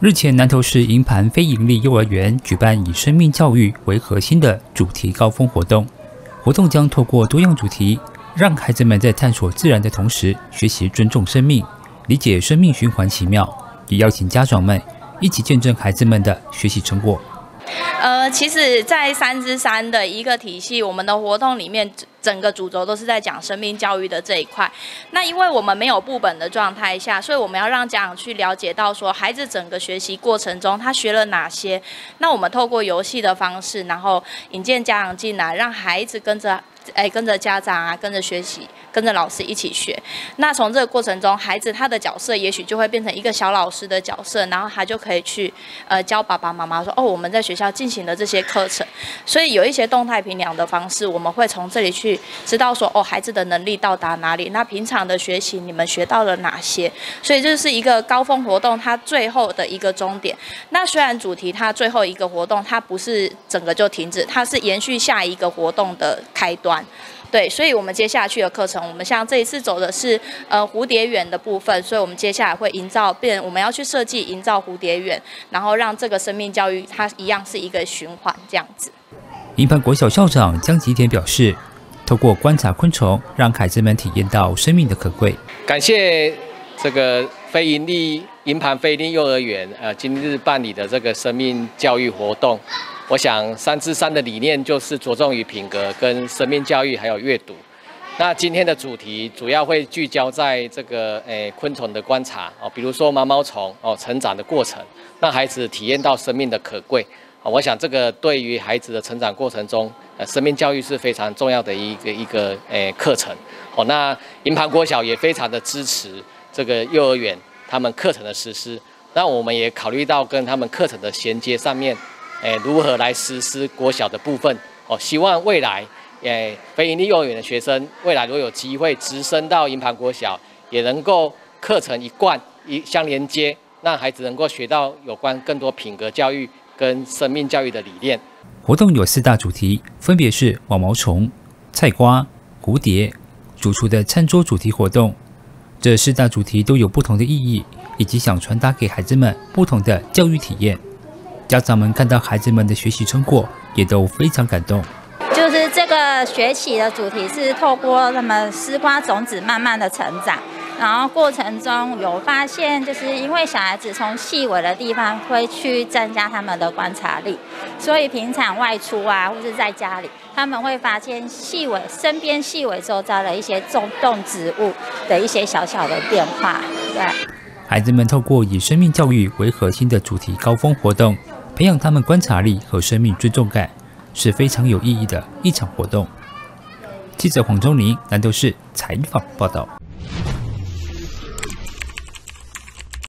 日前，南投市营盘非营利幼儿园举办以生命教育为核心的主题高峰活动。活动将透过多样主题，让孩子们在探索自然的同时，学习尊重生命，理解生命循环奇妙。也邀请家长们一起见证孩子们的学习成果。呃，其实，在三之三的一个体系，我们的活动里面，整个主轴都是在讲生命教育的这一块。那因为我们没有部本的状态下，所以我们要让家长去了解到，说孩子整个学习过程中他学了哪些。那我们透过游戏的方式，然后引荐家长进来，让孩子跟着。哎，跟着家长啊，跟着学习，跟着老师一起学。那从这个过程中，孩子他的角色也许就会变成一个小老师的角色，然后他就可以去呃教爸爸妈妈说：“哦，我们在学校进行的这些课程。”所以有一些动态评量的方式，我们会从这里去知道说：“哦，孩子的能力到达哪里？那平常的学习你们学到了哪些？”所以这是一个高峰活动，它最后的一个终点。那虽然主题它最后一个活动它不是整个就停止，它是延续下一个活动的开端。对，所以，我们接下去的课程，我们像这一次走的是呃蝴蝶园的部分，所以我们接下来会营造变，我们要去设计营造蝴蝶园，然后让这个生命教育它一样是一个循环这样子。银盘国小校长江吉田表示，透过观察昆虫，让孩子们体验到生命的可贵。感谢这个非营利银盘非营利幼儿园呃今日办理的这个生命教育活动。我想三之三的理念就是着重于品格、跟生命教育，还有阅读。那今天的主题主要会聚焦在这个诶昆虫的观察哦，比如说毛毛虫哦成长的过程，让孩子体验到生命的可贵。我想这个对于孩子的成长过程中，呃生命教育是非常重要的一个一个诶课程。哦，那银盘国小也非常的支持这个幼儿园他们课程的实施。那我们也考虑到跟他们课程的衔接上面。诶，如何来实施国小的部分？哦，希望未来，诶，非营利幼儿园的学生，未来如果有机会直升到银盘国小，也能够课程一贯一相连接，让孩子能够学到有关更多品格教育跟生命教育的理念。活动有四大主题，分别是毛毛虫、菜瓜、蝴蝶、主厨的餐桌主题活动。这四大主题都有不同的意义，以及想传达给孩子们不同的教育体验。家长们看到孩子们的学习成果，也都非常感动。就是这个学习的主题是透过他们丝瓜种子慢慢的成长，然后过程中有发现，就是因为小孩子从细微的地方会去增加他们的观察力，所以平常外出啊，或是在家里，他们会发现细微身边细微周遭的一些种动植物的一些小小的变化。对，孩子们透过以生命教育为核心的主题高峰活动。培养他们观察力和生命尊重感是非常有意义的一场活动。记者黄忠林南都市采访报道。